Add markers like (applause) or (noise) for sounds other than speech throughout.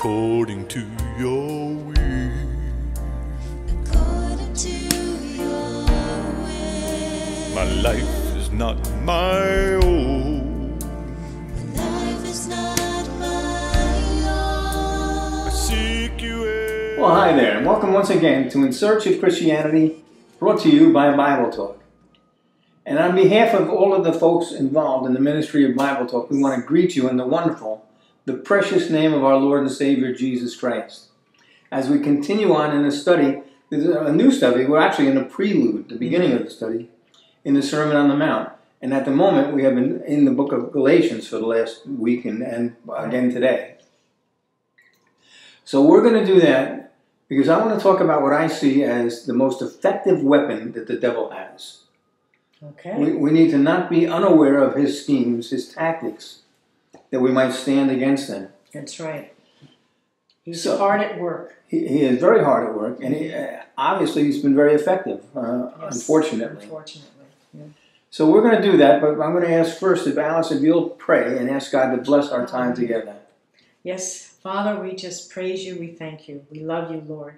according to your will. according to your will. My life is not my own. Life is not my own. I seek you. Well, hi there, and welcome once again to In Search of Christianity, brought to you by Bible Talk. And on behalf of all of the folks involved in the ministry of Bible Talk, we want to greet you in the wonderful, the precious name of our Lord and Savior Jesus Christ. As we continue on in the study, a new study, we're actually in the prelude, the beginning of the study, in the Sermon on the Mount. And at the moment, we have been in the book of Galatians for the last week and, and again today. So we're going to do that because I want to talk about what I see as the most effective weapon that the devil has. Okay. We, we need to not be unaware of his schemes, his tactics, that we might stand against them. That's right. He's So- hard at work. He, he is very hard at work, and he, uh, obviously he's been very effective, uh, Yes, unfortunately. Unfortunately. Yeah. So we're going to do that, but I'm going to ask first if Alice, if you'll pray and ask God to bless our time together. Yes, Father, we just praise you. We thank you. We love you, Lord.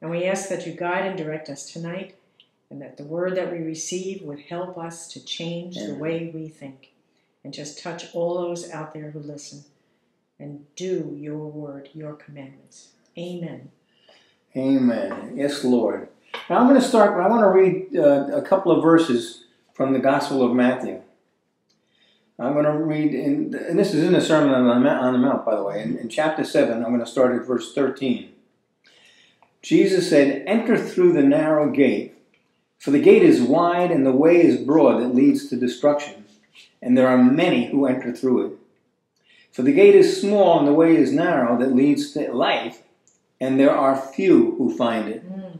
And we ask that you guide and direct us tonight and that the word that we receive would help us to change the way we think and just touch all those out there who listen and do your word, your commandments. Amen. Amen. Yes, Lord. Now I'm going to start, I want to read uh, a couple of verses from the Gospel of Matthew. I'm going to read, in, and this is in the Sermon on the Mount, on the Mount by the way, in, in chapter 7, I'm going to start at verse 13. Jesus said, Enter through the narrow gate, for the gate is wide and the way is broad that leads to destruction, and there are many who enter through it. For the gate is small and the way is narrow that leads to life, and there are few who find it. Mm.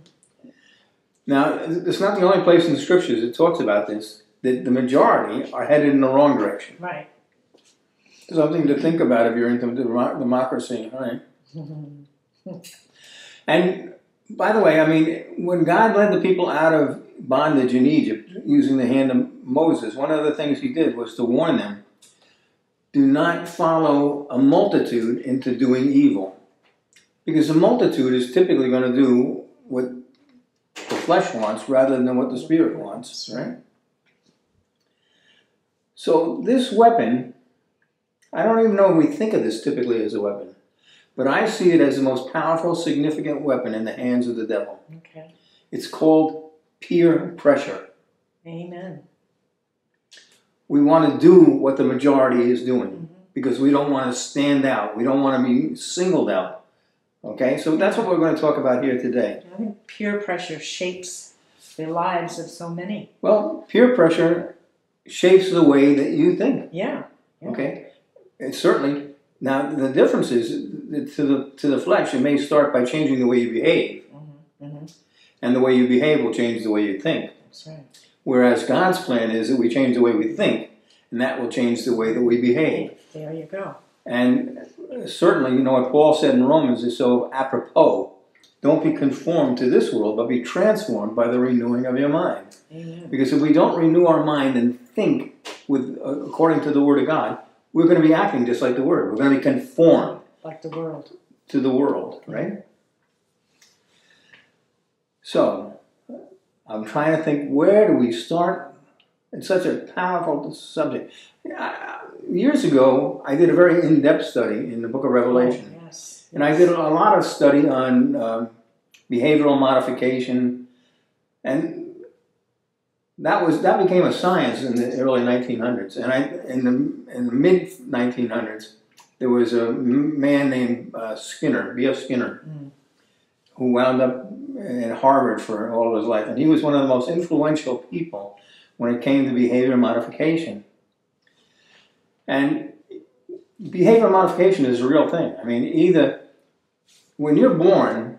Now, it's not the only place in the scriptures that talks about this, that the majority are headed in the wrong direction. Right. Something to think about if you're into democracy, right? (laughs) And by the way, I mean, when God led the people out of bondage in Egypt using the hand of Moses, one of the things he did was to warn them do not follow a multitude into doing evil. Because the multitude is typically going to do what the flesh wants rather than what the spirit wants, right? So, this weapon, I don't even know if we think of this typically as a weapon. But I see it as the most powerful, significant weapon in the hands of the devil. Okay. It's called peer pressure. Amen. We want to do what the majority is doing Mhm. because we don't want to stand out. We don't want to be singled out. Okay, so that's what we're going to talk about here today. I think peer pressure shapes the lives of so many. Well, peer pressure shapes the way that you think. Yeah. Yeah. Okay, it certainly. Now the difference is to the to the flesh, it may start by changing the way you behave, hmm hmm and the way you behave will change the way you think. That's right. Whereas God's plan is that we change the way we think, and that will change the way that we behave. There you go. And certainly, you know, what Paul said in Romans is so apropos. Don't be conformed to this world, but be transformed by the renewing of your mind. Amen. Because if we don't renew our mind and think with uh, according to the Word of God, we're going to be acting just like the Word. We're going to be conformed Like the world. to the world, right? So, I'm trying to think where do we start? It's such a powerful subject. Years ago, I did a very in depth study in the book of Revelation. Yes. And I did a lot of study on um, behavioral modification, and that was that became a science in the early 1900s. And I in the in the mid 1900s, there was a man named uh, Skinner, B.F. Skinner, Mm. Who wound up in Harvard for all of his life, and he was one of the most influential people when it came to behavior modification. And behavior modification is a real thing. I mean, either when you're born,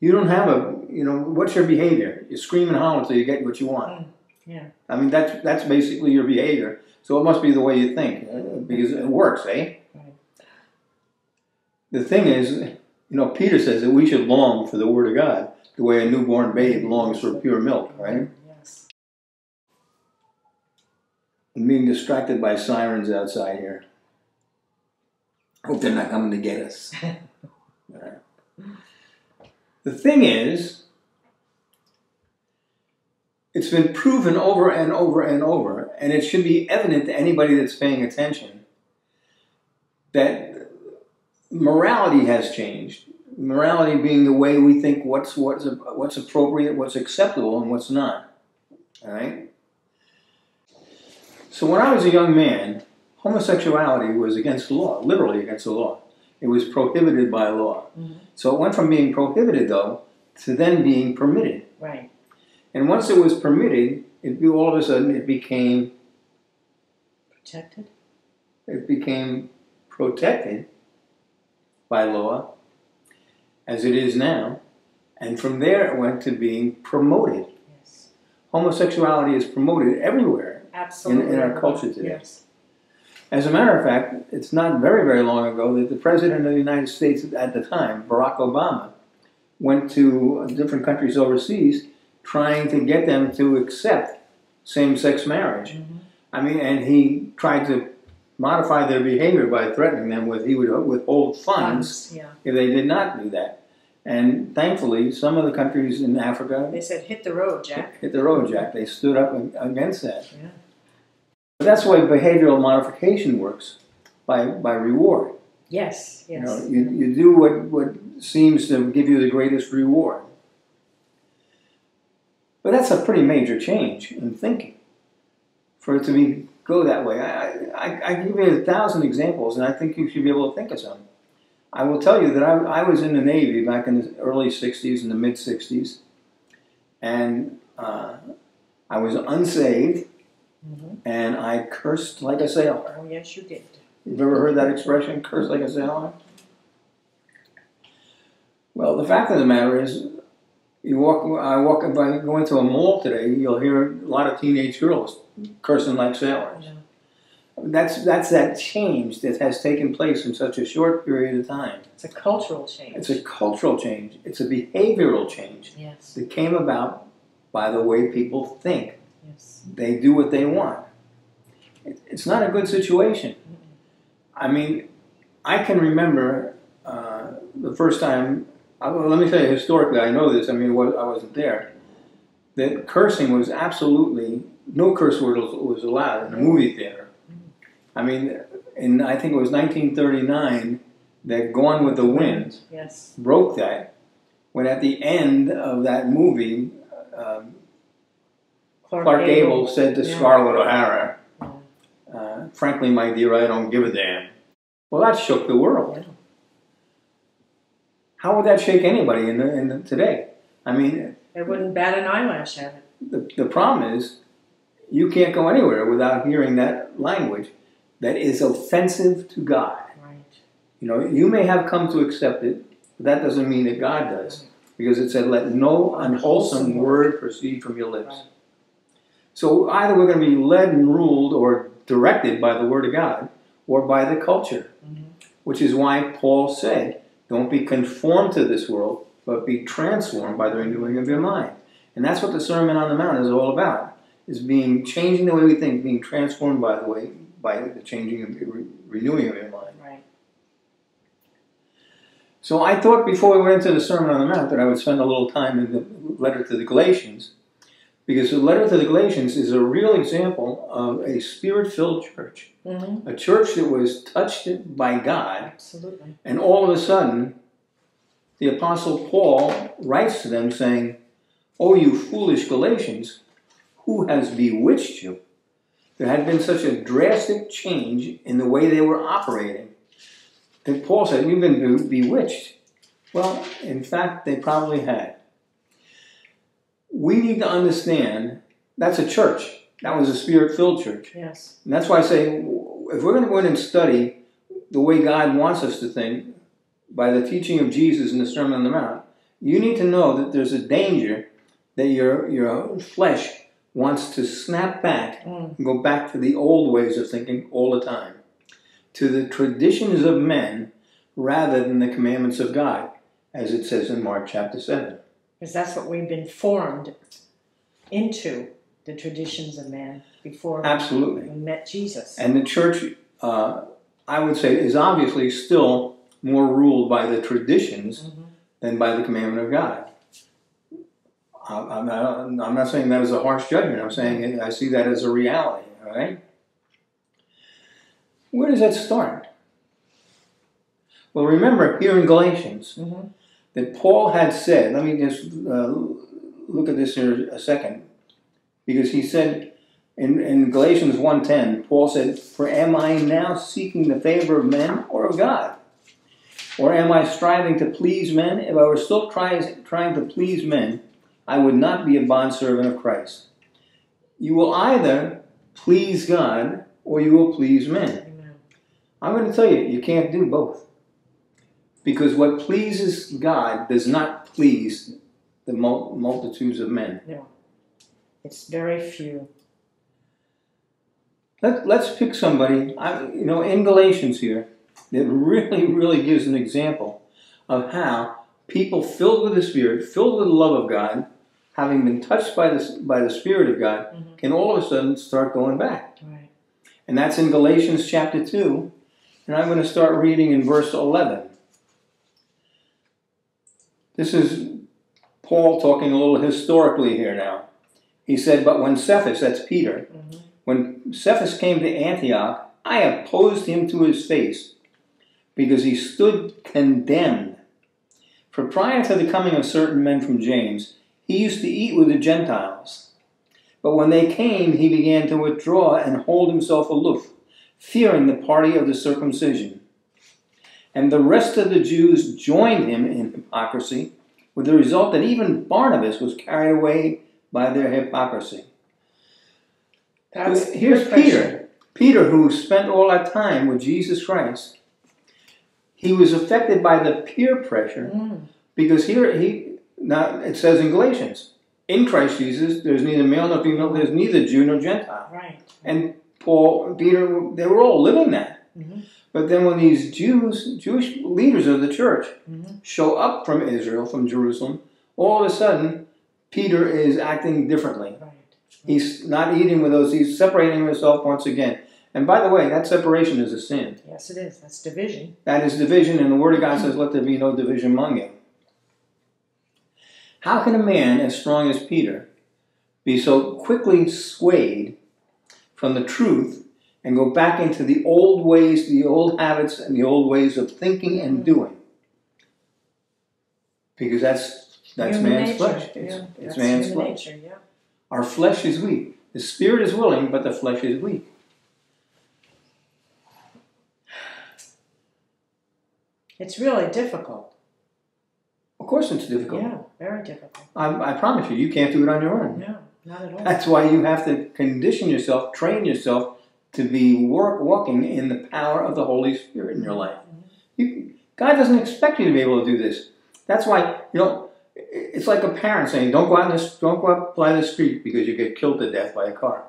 you don't have a, you know, what's your behavior? You scream and holler until you get what you want. Yeah. I mean, that's that's basically your behavior. So it must be the way you think uh, because it works, eh? Right. The thing is, you know, Peter says that we should long for the Word of God the way a newborn babe longs for pure milk, right? Yes. I'm being distracted by sirens outside here. Hope they're not coming to get us. (laughs) the thing is, it's been proven over and over and over, and it should be evident to anybody that's paying attention that morality has changed. Morality being the way we think what's what's what's appropriate, what's acceptable, and what's not. All right. So when I was a young man, homosexuality was against the law, literally against the law. It was prohibited by law. Mhm. So it went from being prohibited, though, to then being permitted. Right. And once it was permitted, it all of a sudden it became Protected. it became protected by law, as it is now. And from there, it went to being promoted. Yes. Homosexuality is promoted everywhere. Absolutely. our culture today. Yes. As a matter of fact, it's not very, very long ago that the President of the United States at the time, Barack Obama, went to different countries overseas trying to get them to accept same sex marriage. Mhm. I mean, and he tried to modify their behavior by threatening them with he would withhold funds Yeah. if they did not do that. And thankfully, some of the countries in Africa They said hit the road, Jack. hit the road, Jack. They stood up against that. Yeah. But that's why behavioral modification works, by, by reward. Yes. You Yes. know, you, you do what, what seems to give you the greatest reward. But that's a pretty major change in thinking for it to be go that way. I, I, I give you a thousand examples, and I think you should be able to think of some. I will tell you that I, I was in the Navy back in the early 60s and the mid 60s, and uh, I was unsaved, Mhm. and I cursed like a sailor. Oh, yes, you did. You've ever heard that expression, curse like a sailor? Well, the fact of the matter is, you walk. I walk. If I go into a mall today, you'll hear a lot of teenage girls cursing like sailors. Yeah. That's that's that change that has taken place in such a short period of time. It's a cultural change. It's a cultural change. It's a behavioral change yes. that came about by the way people think. Yes. They do what they want. It- It's not a good situation. I mean, I can remember uh, the first time. I, well, let me tell you historically. I know this. I mean, I wasn't there. That cursing was absolutely no curse word was, was allowed in a movie theater. I mean, in I think it was 1939 that Gone with the Wind Yes. broke that. When at the end of that movie, um, Clark Gable said to Yeah. Scarlett O'Hara, Yeah. uh, frankly, my dear, I don't give a damn. Well, that shook the world. Yeah. How would that shake anybody in, the, in the, today? I mean, They wouldn't bat an eyelash at it. the, the problem is you can't go anywhere without hearing that language that is offensive to God. Right. You know, you may have come to accept it, but that doesn't mean that God does. Because it said, let no unwholesome word proceed from your lips. Right. So either we're going to be led and ruled or directed by the Word of God or by the culture, Mhm. which is why Paul said, don't be conformed to this world, but be transformed by the renewing of your mind. And that's what the Sermon on the Mount is all about, is being, changing the way we think, being transformed by the way, by the changing and re- renewing of your mind. Right. So I thought before we went into the Sermon on the Mount that I would spend a little time in the letter to the Galatians, because the letter to the Galatians is a real example of a spirit-filled church, hmm a church that was touched by God, Absolutely. and all of a sudden, the Apostle Paul writes to them saying, "O you foolish Galatians, who has bewitched you?" There had been such a drastic change in the way they were operating that Paul said, You've been bewitched. Well, in fact, they probably had. We need to understand that's a church. That was a spirit filled church. Yes. And that's why I say, if we're going to go in and study the way God wants us to think by the teaching of Jesus in the Sermon on the Mount, you need to know that there's a danger that your, your flesh wants to snap back Mm. and go back to the old ways of thinking all the time, to the traditions of men rather than the commandments of God, as it says in Mark chapter 7. Because that's what we've been formed into the traditions of man before Absolutely. we met Jesus. And the church, uh, I would say, is obviously still more ruled by the traditions Mhm. than by the commandment of God. I'm not, I'm not saying that as a harsh judgment. I'm saying I see that as a reality. All right. Where does that start? Well, remember here in Galatians Mhm. that Paul had said. Let me just uh, look at this here a second, because he said in, in Galatians 1.10, Paul said, For am I now seeking the favor of men or of God? Or am I striving to please men? If I were still trying, trying to please men, I would not be a bondservant of Christ. You will either please God or you will please men. Amen. I'm going to tell you, you can't do both. Because what pleases God does not please the mul- multitudes of men. It's very few. Let, let's pick somebody, I, you know, in Galatians here, that really, really gives an example of how people filled with the Spirit, filled with the love of God, having been touched by the, by the Spirit of God, Mhm. can all of a sudden start going back. Right. And that's in Galatians chapter 2. And I'm going to start reading in verse 11. This is Paul talking a little historically here now. He said, But when Cephas, that's Peter, Mhm. when Cephas came to Antioch, I opposed him to his face because he stood condemned. For prior to the coming of certain men from James, he used to eat with the Gentiles. But when they came, he began to withdraw and hold himself aloof, fearing the party of the circumcision. And the rest of the Jews joined him in hypocrisy, with the result that even Barnabas was carried away by their hypocrisy. That's Here's. Peter. Peter, who spent all that time with Jesus Christ, he was affected by the peer pressure Mm. because here he now it says in Galatians, in Christ Jesus, there's neither male nor female, there's neither Jew nor Gentile. Right. And Paul and Peter, they were all living that. Mhm. But then when these Jews, Jewish leaders of the church, Mhm. show up from Israel, from Jerusalem, all of a sudden Peter is acting differently. Right. He's not eating with those. He's separating himself once again. And by the way, that separation is a sin. Yes, it is. That's division. That is division, and the Word of God says, "Let there be no division among you." How can a man as strong as Peter be so quickly swayed from the truth and go back into the old ways, the old habits, and the old ways of thinking and mm-hmm. doing? Because that's that's Human man's nature. flesh. It's, yeah. it's man's flesh. nature. Yeah. Our flesh is weak. The spirit is willing, but the flesh is weak. It's really difficult. Of course, it's difficult. Yeah, very difficult. I, I promise you, you can't do it on your own. No, not at all. That's why you have to condition yourself, train yourself to be work, walking in the power of the Holy Spirit in your life. Mm-hmm. You, God doesn't expect you to be able to do this. That's why you know it's like a parent saying, "Don't go out in this, don't go out by the street because you get killed to death by a car."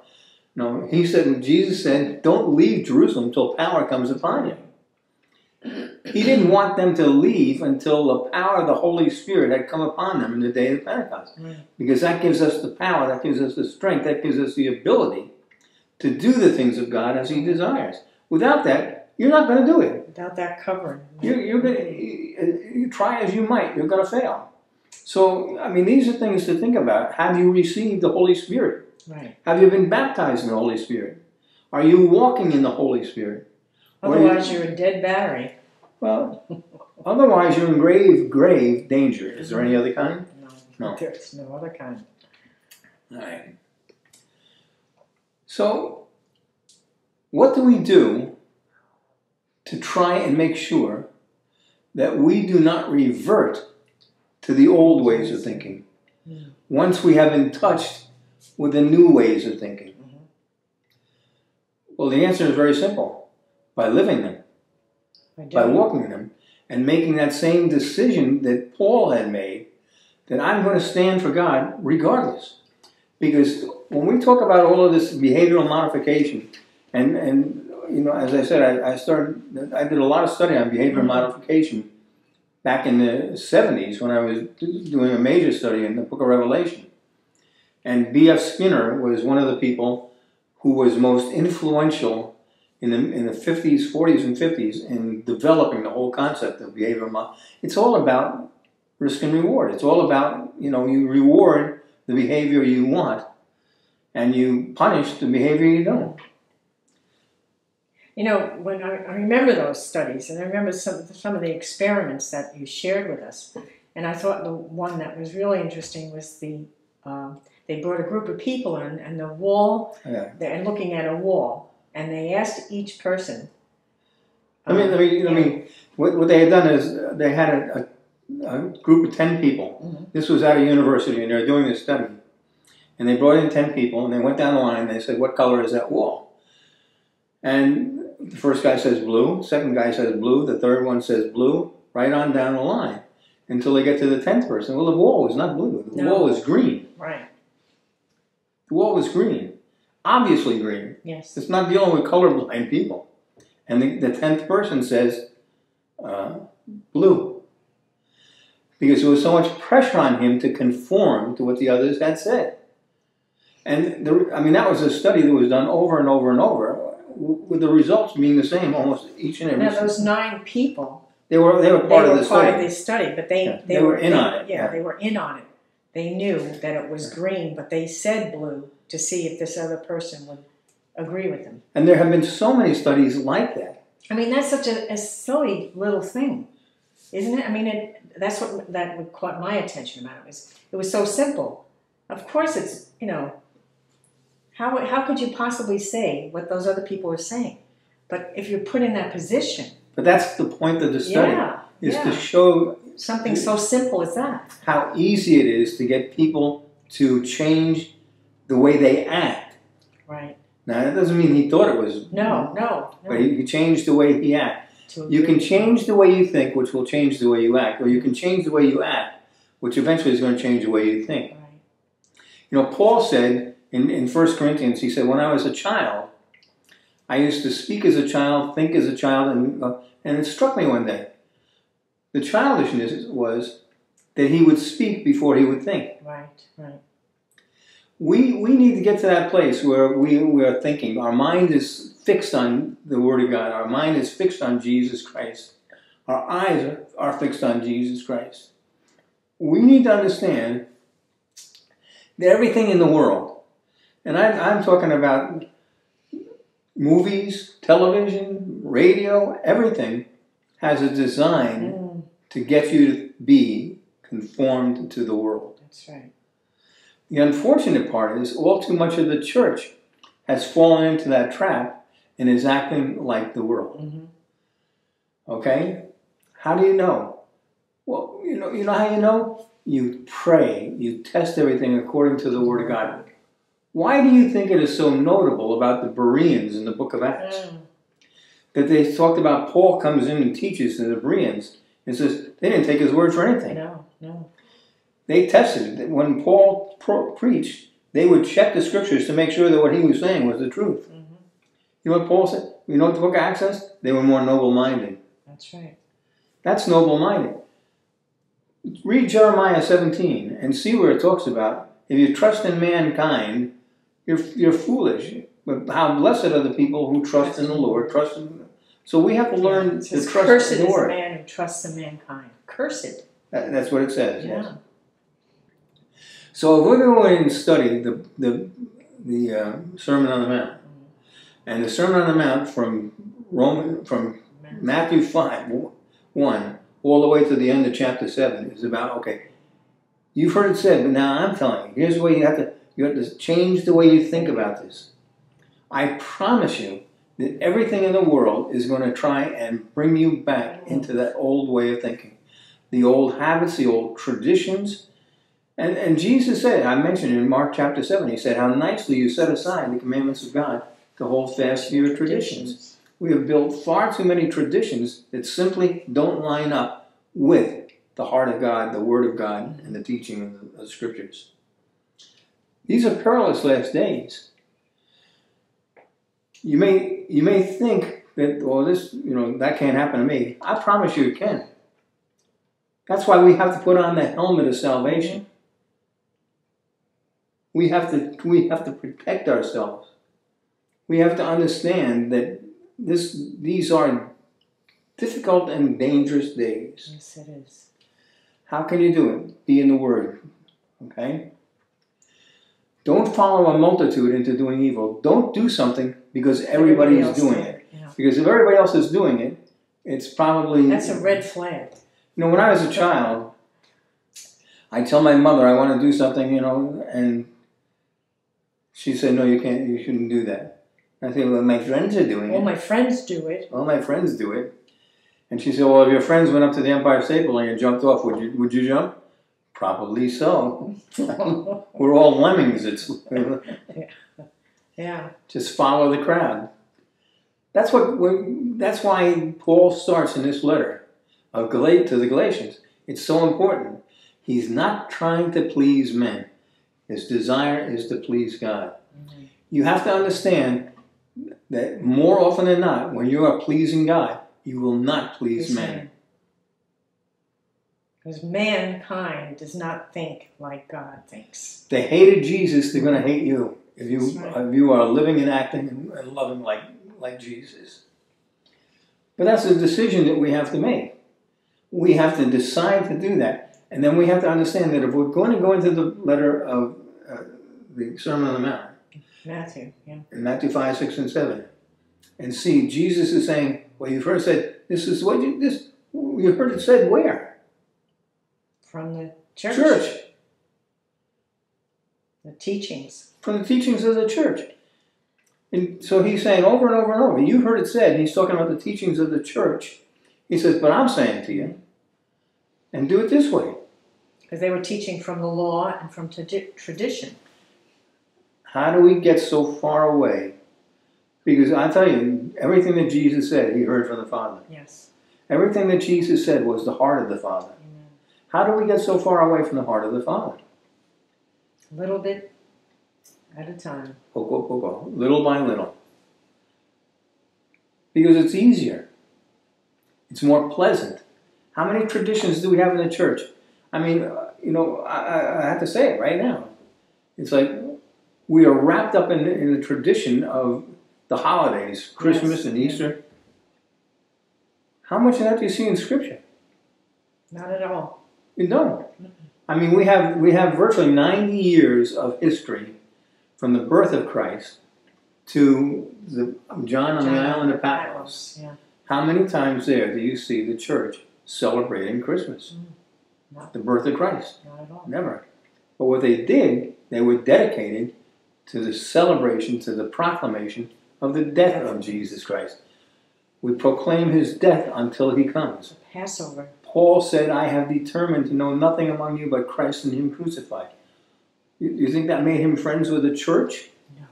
No, he said. Jesus said, "Don't leave Jerusalem until power comes upon you." He didn't want them to leave until the power of the Holy Spirit had come upon them in the day of Pentecost. Right. Because that gives us the power, that gives us the strength, that gives us the ability to do the things of God as He desires. Without that, you're not going to do it. Without that covering. You're, you're going to, you, you try as you might, you're going to fail. So, I mean, these are things to think about. Have you received the Holy Spirit? Right. Have you been baptized in the Holy Spirit? Are you walking in the Holy Spirit? Or you- Otherwise, you're a dead battery. Well, otherwise, you're in grave, grave danger. Is there any other kind? No. No. There's no other kind. All right. So, what do we do to try and make sure that we do not revert to the old ways of thinking Mm. once we have been touched with the new ways of thinking? Mhm. Well, the answer is very simple by living them, by walking them, and making that same decision that Paul had made that I'm going to stand for God regardless. Because when we talk about all of this behavioral modification, and, and you know, as I said, I, I started, I did a lot of study on behavioral Mhm. modification back in the 70s when I was doing a major study in the book of Revelation. And B.F. Skinner was one of the people who was most influential in the in the fifties, forties, and fifties in developing the whole concept of behavioral. mo- It's all about risk and reward. It's all about you know you reward the behavior you want, and you punish the behavior you don't. You know, when I, I remember those studies, and I remember some some of the experiments that you shared with us, and I thought the one that was really interesting was the um, they brought a group of people in, and the wall, Yeah. and looking at a wall, and they asked each person. I mean, I mean, I mean, what, what they had done is uh, they had a, a, a group of ten people. Mhm. This was at a university, and they were doing this study. And they brought in ten people, and they went down the line. And they said, "What color is that wall?" And the first guy says blue. Second guy says blue. The third one says blue. Right on down the line, until they get to the tenth person. Well, the wall was not blue. The No. wall was green. right? The wall was green, obviously green. Yes. It's not dealing with colorblind people. And the, the tenth person says uh, blue. Because there was so much pressure on him to conform to what the others had said. And the, I mean, that was a study that was done over and over and over, with the results being the same almost each and every. Now those nine people, they were they were part were of the part study. of this study, but they Yeah, they, they were in they- on it, Yeah, yeah. they were in on it. They knew that it was green, but they said blue to see if this other person would agree with them. And there have been so many studies like that. I mean, that's such a, a silly little thing, isn't it? I mean, it, that's what that caught my attention about it was it was so simple. Of course, it's you know. How how could you possibly say what those other people are saying? But if you're put in that position, But that's the point of the study yeah, is yeah. to show something so simple as that. how easy it is to get people to change the way they act. Right? Now that doesn't mean he thought it was No, no, but he, he changed the way he acted. You can change the way you think, which will change the way you act, or you can change the way you act, which eventually is going to change the way you think. Right. You know, Paul said in, in 1 Corinthians, he said, When I was a child, I used to speak as a child, think as a child, and, uh, and it struck me one day. The childishness was that he would speak before he would think. Right. Right. We, we need to get to that place where we, we are thinking. Our mind is fixed on the Word of God. Our mind is fixed on Jesus Christ. Our eyes are, are fixed on Jesus Christ. We need to understand that everything in the world, and I, I'm talking about movies, television, radio, everything, has a design Mm, to get you to be conformed to the world. that's right. The unfortunate part is all too much of the church has fallen into that trap and is acting like the world. hmm Okay? How do you know? Well, you know, you know how you know? You pray, you test everything according to the Word of God. Why do you think it is so notable about the Bereans in the book of Acts? Mm, That they talked about Paul comes in and teaches to the Bereans and says they didn't take his word for anything. no, no. They tested it. When Paul pro- preached, they would check the scriptures to make sure that what he was saying was the truth. hmm You know what Paul said? You know what the book of Acts says? They were more noble minded. That's right. That's noble minded. Read Jeremiah 17 and see where it talks about if you trust in mankind, you're, you're foolish. But how blessed are the people who trust in the Lord, trust in. So we have to learn It to trust Cursed in is the the Word. man who trusts in mankind. Cursed. That- that's what it says. yes. So if we're going to study the the the uh, Sermon on the Mount, and the Sermon on the Mount from Roman from Matthew five one all the way to the end of chapter seven is about okay. You've heard it said, but now I'm telling you. Here's the way you have to you have to change the way you think about this. I promise you that everything in the world is going to try and bring you back into that old way of thinking, the old habits, the old traditions. And, and Jesus said, I mentioned in Mark chapter 7, he said, How nicely you set aside the commandments of God to hold fast to your traditions. We have built far too many traditions that simply don't line up with the heart of God, the Word of God, and the teaching of the, of Scriptures. These are perilous last days. You may you may think that well this you know that can't happen to me. I promise you it can. That's why we have to put on the helmet of salvation. We have to we have to protect ourselves. We have to understand that this these are difficult and dangerous days. Yes, it is. How can you do it? Be in the Word. Okay? Don't follow a multitude into doing evil. Don't do something because everybody, is else doing did it. Yeah. Because if everybody else is doing it, it's probably That's a red flag. You know, when I was a child, I tell my mother I want to do something, you know, and she said, "No, you can't. You shouldn't do that." I said, "Well, my friends are doing Well, it. my friends do it. Well, my friends do it." And she said, "Well, if your friends went up to the Empire State Building and jumped off, would you? Would you jump?" Probably so. (laughs) We're all lemmings. It's yeah. (laughs) yeah. just follow the crowd. That's what. That's why Paul starts in this letter of Gal- to the Galatians. It's so important. He's not trying to please men. His desire is to please God. Mm-hmm. You have to understand that more often than not, when you are pleasing God, you will not please man. Because mankind does not think like God thinks. They hated Jesus, they're going to hate you if you right. if you are living and acting and, loving like like Jesus. But that's a decision that we have to make. We have to decide to do that, and then we have to understand that if we're going to go into the letter of the Sermon on the Mount Matthew, yeah. in Matthew five, six, and seven, and see Jesus is saying, "Well, you've heard it said this is what you this you heard it said where From the church. church." The teachings. from the teachings of the church. And so he's saying over and over and over, you heard it said, he's talking about the teachings of the church. He says, but I'm saying to you, and do it this way. Because they were teaching from the law and from tradition. How do we get so far away? Because I tell you, everything that Jesus said, he heard from the Father. Yes. Everything that Jesus said was the heart of the Father. Amen. How do we get so far away from the heart of the Father? A little bit at a time. Poco, poco, little by little. Because it's easier. It's more pleasant. How many traditions do we have in the church? I mean, uh, you know, I- I have to say it right now. It's like we are wrapped up in, in the tradition of the holidays, Christmas Yes. and Easter. How much of that do you see in Scripture? Not at all. You don't. I mean, we have we have virtually ninety years of history from the birth of Christ to the John on the island of Patmos. Yeah. How many times there do you see the church celebrating Christmas, mm. No. the birth of Christ? Not at all. Never. But what they did, they were dedicated to the celebration, to the proclamation of the death of Jesus Christ. We proclaim his death until he comes. Passover. Paul said, I have determined to know nothing among you but Christ and Him crucified. You, you think that made him friends with the church? No.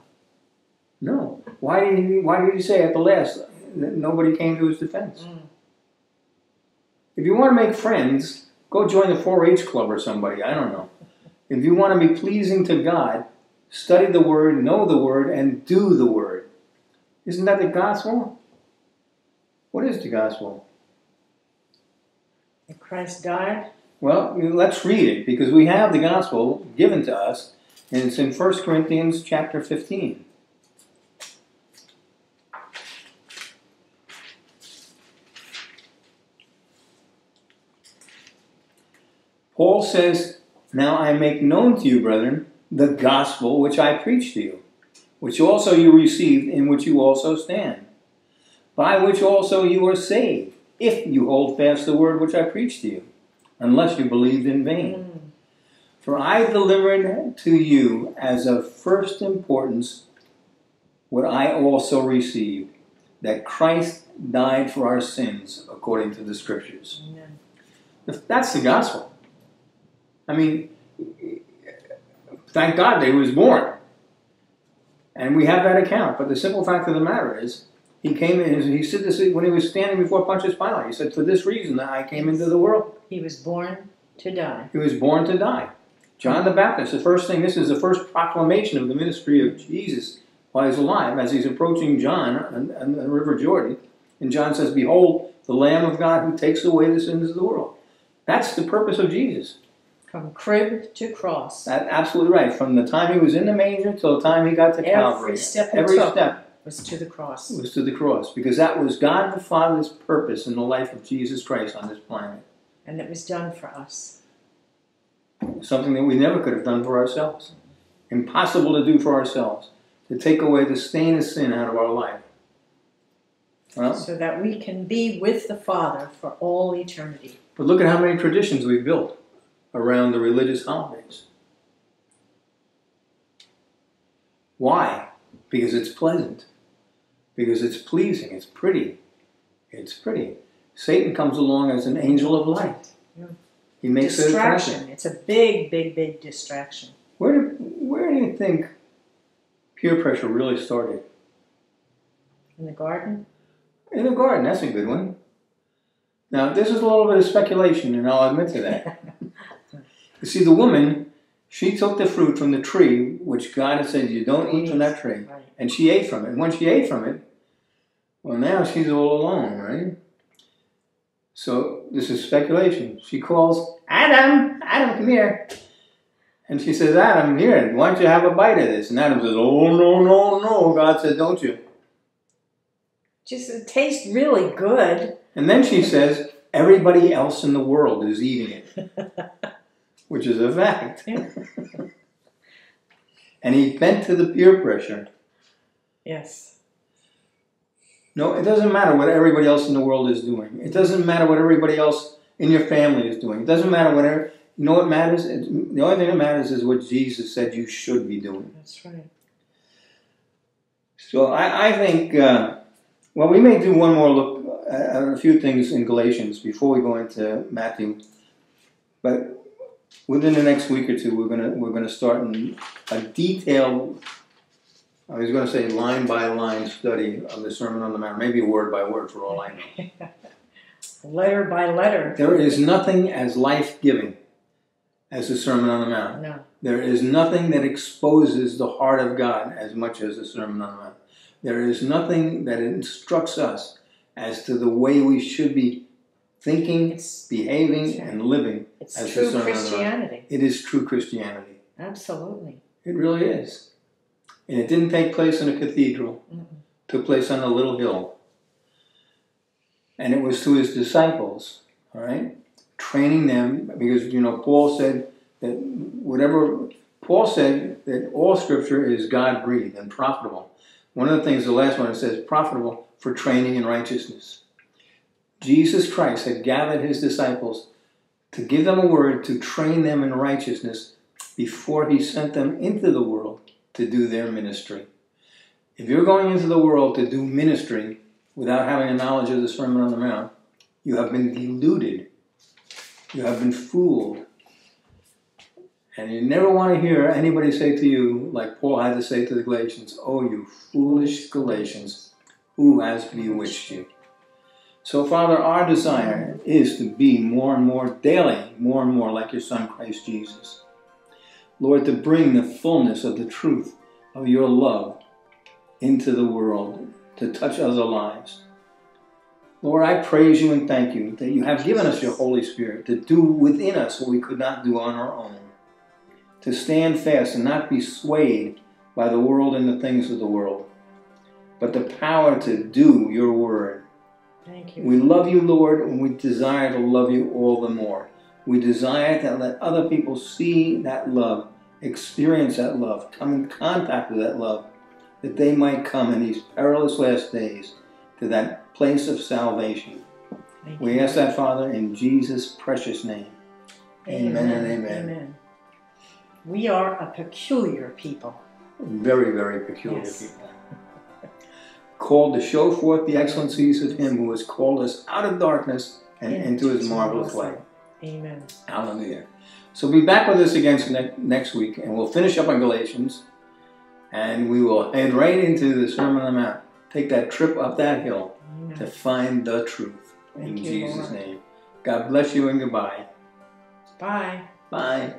No. Why did he, why did he say at the last that nobody came to his defense? Mm. If you want to make friends, go join the 4 H club or somebody. I don't know. If you want to be pleasing to God, study the Word, know the Word, and do the Word. Isn't that the gospel? What is the gospel? That Christ died. Well, let's read it because we have the gospel given to us, and it's in 1 Corinthians chapter 15. Paul says, Now I make known to you, brethren, the gospel which I preached to you, which also you received, in which you also stand, by which also you are saved, if you hold fast the word which I preached to you unless you believed in vain. Mm. For I delivered to you as of first importance what I also received that Christ died for our sins according to the scriptures. Amen. That's the gospel. I mean, thank God that he was born. And we have that account. But the simple fact of the matter is, he came in, he said this when he was standing before Pontius Pilate. He said, For this reason that I came into the world. He was born to die. He was born to die. John the Baptist, the first thing, this is the first proclamation of the ministry of Jesus while he's alive, as he's approaching John and, on the River Jordan. And John says, Behold, the Lamb of God who takes away the sins of the world. That's the purpose of Jesus. From crib to cross. That's absolutely right. From the time he was in the manger till the time he got to Calvary. Every Calvary. step Every step. was to the cross. was to the cross because that was God the Father's purpose in the life of Jesus Christ on this planet. And it was done for us. Something that we never could have done for ourselves. Impossible to do for ourselves. To take away the stain of sin out of our life. Well, So that we can be with the Father for all eternity. but look at how many traditions we've built around the religious holidays. Why? Because it's pleasant. Because it's pleasing. It's pretty. It's pretty. Satan comes along as an angel of light. Yeah. He makes it attractive. distraction. It's a big, big, big distraction. Where do, where do you think peer pressure really started? In the garden? In the garden. That's a good one. Now, this is a little bit of speculation, and I'll admit to that. (laughs) you see, the woman, she took the fruit from the tree, which God had said, You don't eat from that tree. Right. And she ate from it. And when she ate from it, well, now she's all alone, right? So this is speculation. She calls, Adam, Adam, come here. And she says, Adam, here, why don't you have a bite of this? And Adam says, Oh, no, no, no. God said, Don't you? Just it tastes really good. And then she says, Everybody else in the world is eating it, (laughs) which is a fact. Yeah. (laughs) and he bent to the peer pressure. Yes. No, it doesn't matter what everybody else in the world is doing. It doesn't matter what everybody else in your family is doing. It doesn't matter what. every- You know what matters? It, the only thing that matters is what Jesus said you should be doing. That's right. So I, I think, uh, well, we may do one more look at, at a few things in Galatians before we go into Matthew. But within the next week or two, we're gonna we're gonna start in a detailed. I was going to say line by line study of the Sermon on the Mount, maybe word by word for all I know. (laughs) Letter by letter. There is nothing as life giving as the Sermon on the Mount. No. There is nothing that exposes the heart of God as much as the Sermon on the Mount. There is nothing that instructs us as to the way we should be thinking, It's behaving, and living. it's As true the. Christianity. It is true Christianity. Absolutely. It really is. And it didn't take place in a cathedral. Mm-mm. It took place on a little hill. And it was to his disciples, all right? Training them because you know Paul said that whatever Paul said that all scripture is God breathed and profitable. One of the things, the last one, it says profitable for training in righteousness. Jesus Christ had gathered his disciples to give them a word to train them in righteousness before he sent them into the world to do their ministry. If you're going into the world to do ministry without having a knowledge of the Sermon on the Mount, you have been deluded. You have been fooled. And you never want to hear anybody say to you, like Paul had to say to the Galatians, Oh, you foolish Galatians, who has bewitched you? So, Father, our desire is to be more and more daily, more and more like your Son, Christ Jesus. Lord, to bring the fullness of the truth of your love into the world, to touch other lives. Lord, I praise you and thank you that you have given us your Holy Spirit to do within us what we could not do on our own, to stand fast and not be swayed by the world and the things of the world, but the power to do your word. Thank you. We love you, Lord, and we desire to love you all the more. We desire to let other people see that love, experience that love, come in contact with that love, that they might come in these perilous last days to that place of salvation. Thank We you. ask that, Father, in Jesus' precious name. Amen and amen. Amen. We are a peculiar people. Very, very peculiar Yes. people. Called to show forth the excellencies of Him who has called us out of darkness and into His marvelous light. Amen. Hallelujah. So be back with us again ne- next week, and we'll finish up on Galatians, and we will head right into the Sermon on the Mount. Take that trip up that hill to find the truth. in you, Jesus' Lord. name. God bless you and goodbye. Bye. Bye.